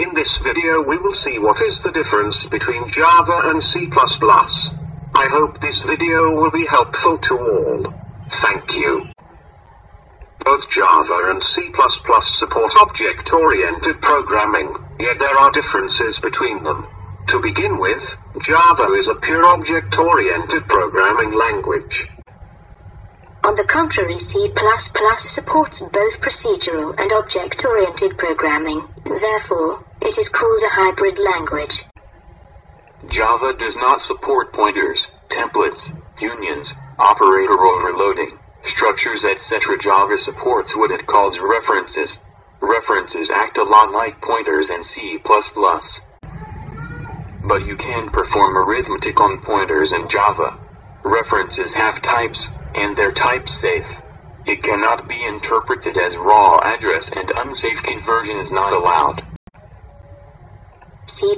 In this video we will see what is the difference between Java and C++. I hope this video will be helpful to all. Thank you. Both Java and C++ support object-oriented programming, yet there are differences between them. To begin with, Java is a pure object-oriented programming language. On the contrary, C++ supports both procedural and object-oriented programming. Therefore, it is called a hybrid language. Java does not support pointers, templates, unions, operator overloading, structures etc. Java supports what it calls references. References act a lot like pointers in C++. But you can perform arithmetic on pointers in Java. References have types, and they're type safe. It cannot be interpreted as raw address and unsafe conversion is not allowed. C++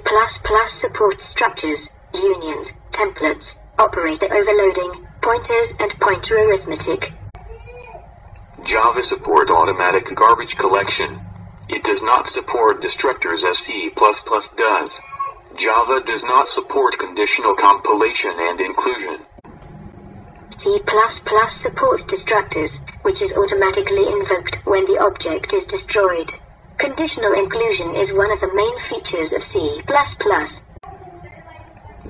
supports structures, unions, templates, operator overloading, pointers and pointer arithmetic. Java support automatic garbage collection. It does not support destructors as C++ does. Java does not support conditional compilation and inclusion. C++ supports destructors, which is automatically invoked when the object is destroyed. Conditional inclusion is one of the main features of C++.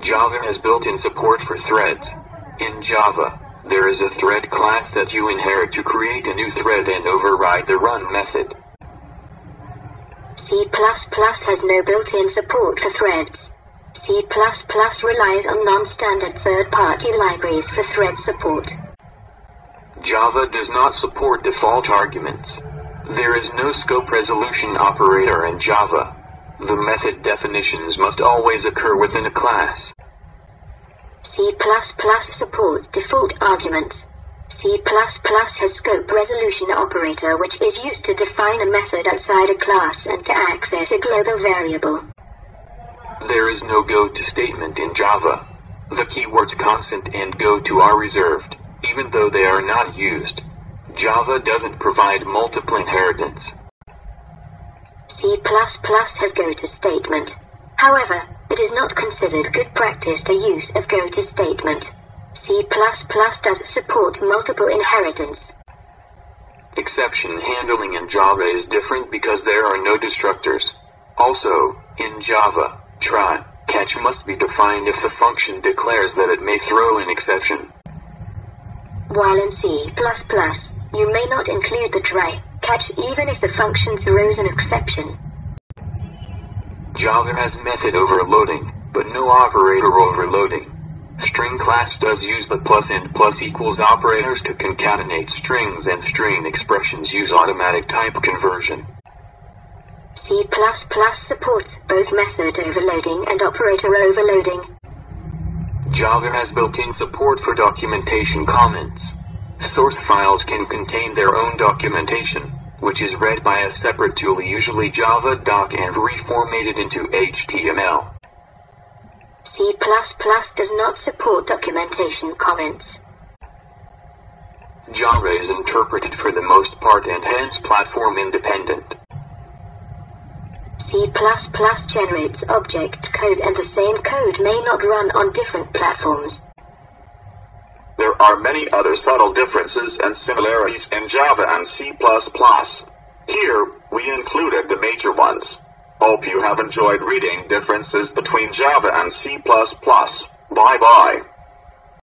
Java has built-in support for threads. In Java, there is a thread class that you inherit to create a new thread and override the run method. C++ has no built-in support for threads. C++ relies on non-standard third-party libraries for thread support. Java does not support default arguments. There is no scope resolution operator in Java. The method definitions must always occur within a class. C++ supports default arguments. C++ has scope resolution operator which is used to define a method outside a class and to access a global variable. There is no go to statement in Java. The keywords constant and go to are reserved, even though they are not used. Java doesn't provide multiple inheritance. C++ has go to statement. However, it is not considered good practice to use of go to statement. C++ does support multiple inheritance. Exception handling in Java is different because there are no destructors. Also, in Java, try, catch must be defined if the function declares that it may throw an exception. While in C++, you may not include the try, catch even if the function throws an exception. Java has method overloading, but no operator overloading. String class does use the plus and plus equals operators to concatenate strings and string expressions use automatic type conversion. C++ supports both method overloading and operator overloading. Java has built-in support for documentation comments. Source files can contain their own documentation, which is read by a separate tool usually Javadoc and reformatted into HTML. C++ does not support documentation comments. Java is interpreted for the most part and hence platform independent. C++ generates object code and the same code may not run on different platforms. There are many other subtle differences and similarities in Java and C++. Here, we included the major ones. Hope you have enjoyed reading differences between Java and C++. Bye bye.